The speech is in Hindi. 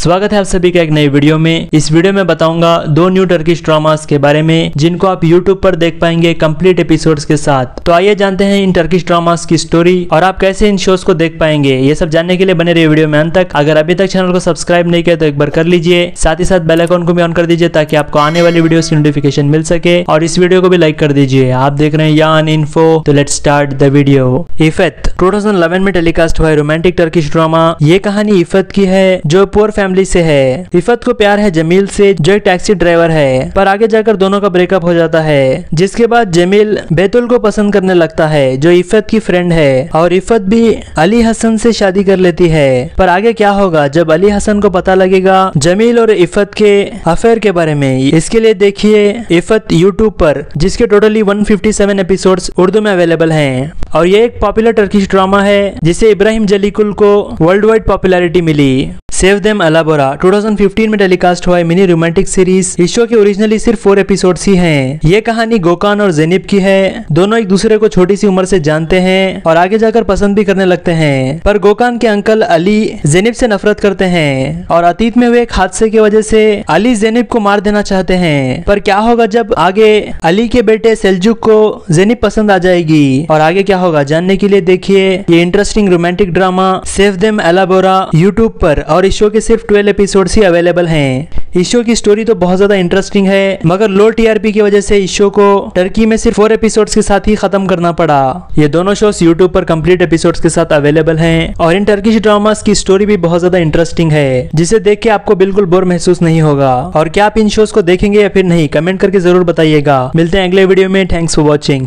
स्वागत है आप सभी का एक नई वीडियो में। इस वीडियो में बताऊँगा दो न्यू टर्किश ड्रामास के बारे में, जिनको आप यूट्यूब पर देख पाएँगे कंप्लीट एपिसोड्स के साथ। तो आइए जानते हैं इन टर्किश ड्रामास की स्टोरी और आप कैसे इन शोज़ को देख पाएँगे। ये सब जानने के लिए बने रहिए वीडियो में अंत तक। अगर अभी तक चैनल को सब्सक्राइब नहीं किया तो एक बार कर लीजिए। साथ ही साथ बेल आइकॉन को भी ऑन कर दीजिए ताकि आपको आने वाली वीडियो की नोटिफिकेशन मिल सके। और इस वीडियो को भी लाइक कर दीजिए। आप देख रहे हैं यान इन्फो तो let start the video Iffet, 2011 में टेलीकास्ट हुआ रोमांटिक टर्किश ड्रामा ये कहानी इफत की है, जो पुअर से है। इफत को प्यार है, जमील से जो एक टैक्सी ड्राइवर है। पर आगे जाकर दोनों का ब्रेकअप हो जाता है। जिसके बाद जमील बैतुल को पसंद करने लगता है, जो इफत की फ्रेंड है। और इफत भी अली हसन से शादी कर लेती है। पर आगे क्या होगा, जब अली हसन को पता लगेगा जमील और इफत के अफेयर के बारे में। इसके लिए देखिए इफत यूट्यूब पर, जिसके टोटली 157 एपिसोड्स उर्दू में अवेलेबल हैं। और ये एक पॉपुलर टर्किश ड्रामा है, जिसे इब्राहिम जलीकुल को वर्ल्ड वाइड पॉपुलैरिटी मिली। सेव देम अलाबोरा 2015 में टेलीकास्ट हुआ मिनी रोमांटिक सीरीज़ इस शो के ओरिजिनली सिर्फ़ फोर एपिसोड ही हैं। ये कहानी गोकान और जेनिब की है। दोनों एक दूसरे को छोटी सी उम्र से जानते हैं और आगे जाकर पसंद भी करने लगते हैं। पर गोकान के अंकल अली जेनिब से नफरत करते हैं और अतीत में हुए एक हादसे की वजह से अली जेनिब को मार देना चाहते हैं। पर क्या होगा जब आगे अली के बेटे सेल्जुक को जेनिब पसंद आ जाएगी? और आगे क्या होगा? जानने के लिए देखिए ये interesting romantic drama save them Alabora YouTube पर और इस शो के सिर्फ़ 12 एपिसोड ही अवेलेबल हैं। इस शो की स्टोरी तो बहुत ज़्यादा इंटरेस्टिंग है, मगर लो टीआरपी की वजह से इस शो को टर्की में सिर्फ़ फोर एपिसोड्स के साथ ही खत्म करना पड़ा। ये दोनों शोज़ यूट्यूब पर कंप्लीट एपिसोड्स के साथ अवेलेबल हैं, और इन टर्किश ड्रामास की स्टोरी भी बहुत ज़्यादा इंटरेस्टिंग है, जिसे देख के आपको बिल्कुल बोर महसूस नहीं होगा। और क्या आप इन शोज़ को देखेंगे या फिर नहीं कमेंट करके ज़रूर बताइएगा। मिलते हैं अगले वीडियो में थैंक्स फॉर वॉचिंग